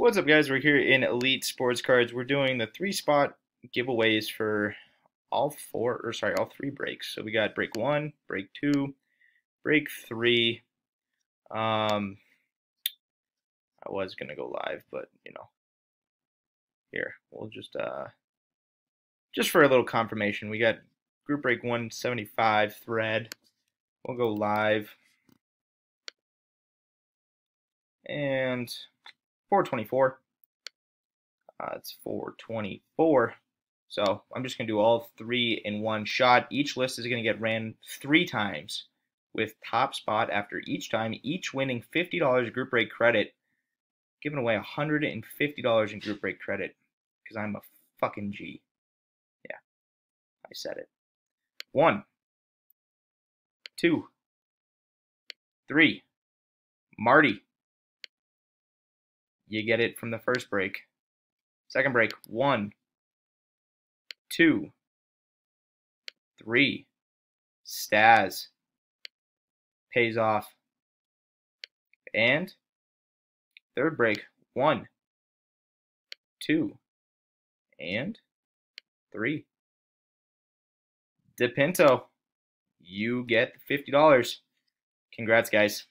What's up, guys? We're here in Elite Sports Cards. We're doing the three spot giveaways for all four, or sorry, all three breaks. So we got break one, break two, break three. Um, I was gonna go live, but you know, here we'll just uh, just for a little confirmation, we got group break 175 thread. We'll go live. And 424. Uh, it's 424. So I'm just going to do all three in one shot. Each list is going to get ran three times with top spot after each time, each winning $50 group break credit, giving away $150 in group break credit because I'm a fucking G. Yeah, I said it. One, two, three. Marty. You get it from the first break. Second break, one, two, three. Staz pays off. And third break, one, two, and three. DePinto, you get $50. Congrats, guys.